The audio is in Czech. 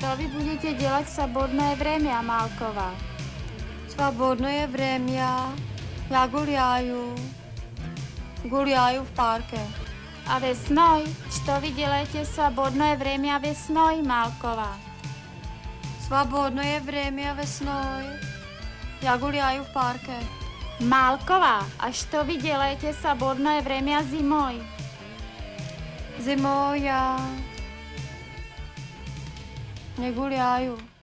To vy budete dělat v svobodné vremia, Malkova. Svobodné vremia, já guliaju. Guliaju v parke. A vesnoj, što vy děláte svobodné vremia vesnoj, Malkova? Svobodné vremia vesnoj, já guliaju v parke. Malková, a co vy děláte svobodné vremia zimoj? Zimoj já... Ja... Ne guri ya.